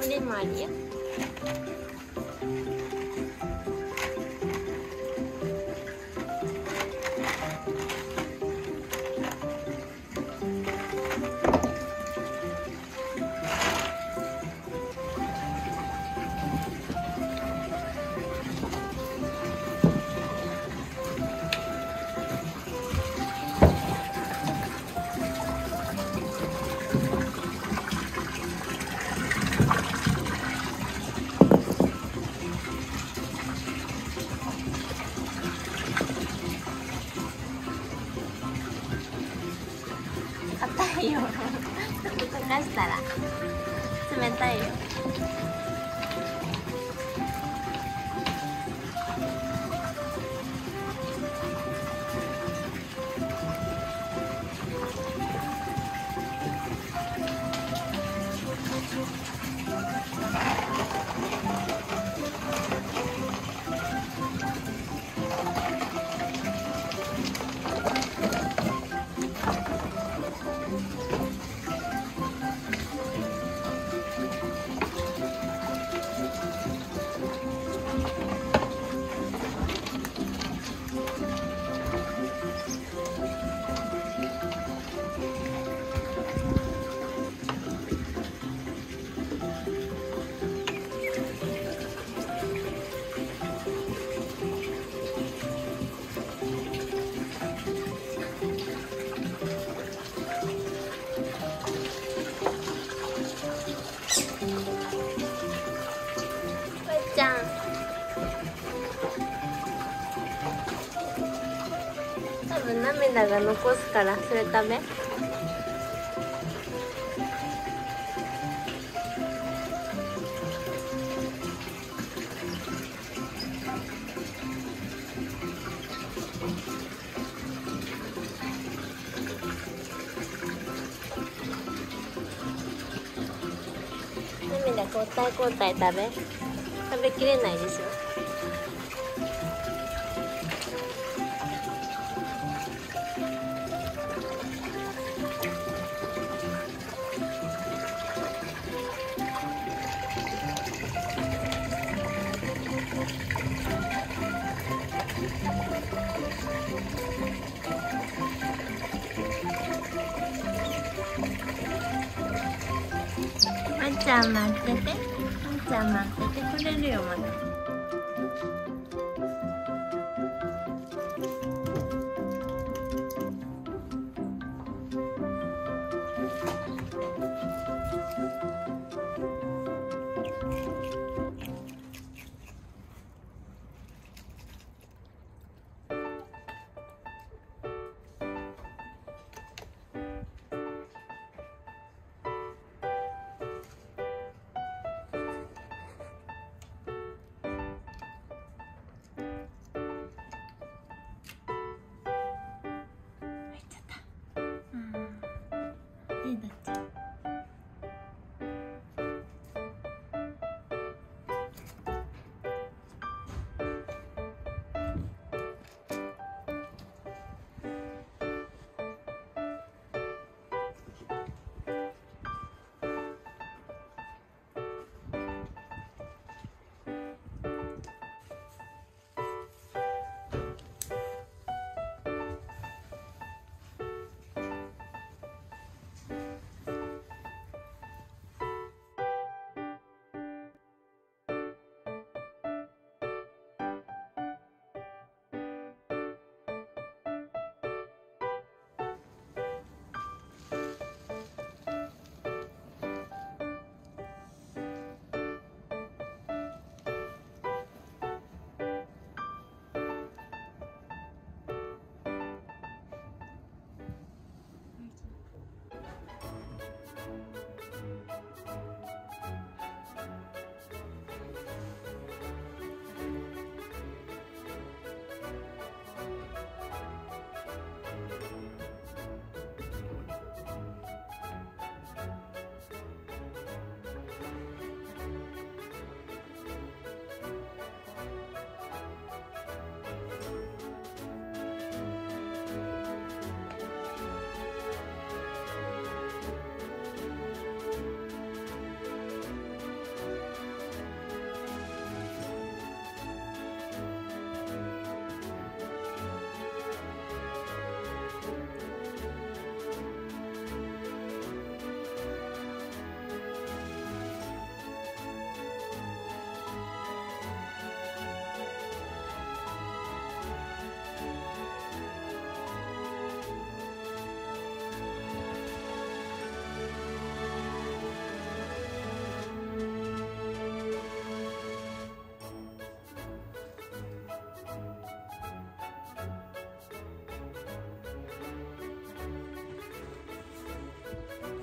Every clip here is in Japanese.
Внимание! ちょっと溶かしたら冷たいよ。涙が残すからそれ食べ涙交代交代食べ。食べきれないでしょ。ちゃん待ってて。あんちゃん待っててくれるよまだ。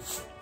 す